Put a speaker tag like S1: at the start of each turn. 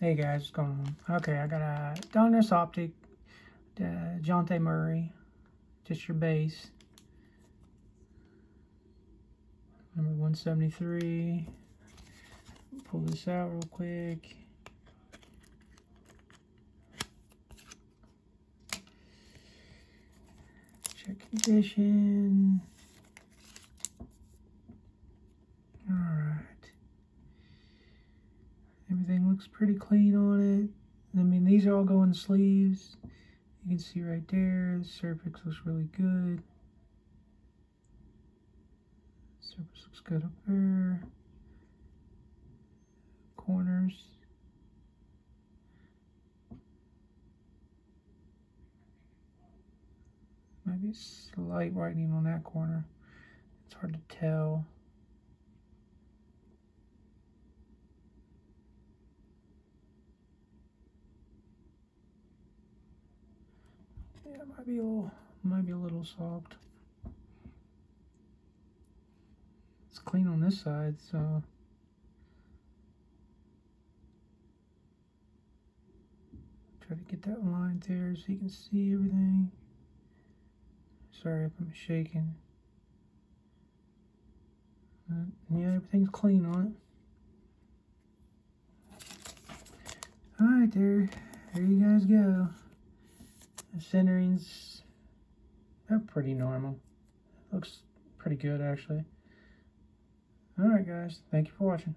S1: Hey guys, what's going on? Okay, I got a Donruss Optic, uh, Dejounte Murray, just your base. Number 173. Pull this out real quick. Check condition. Everything looks pretty clean on it. I mean, these are all going sleeves. You can see right there, the surface looks really good. Surface looks good up there. Corners. Maybe slight whitening on that corner. It's hard to tell. Yeah, might be a little, might be a little soft. It's clean on this side, so. Try to get that line there so you can see everything. Sorry if I'm shaking. Uh, yeah, everything's clean on it. Alright there, there you guys go. Centering's are pretty normal. Looks pretty good actually. Alright guys, thank you for watching.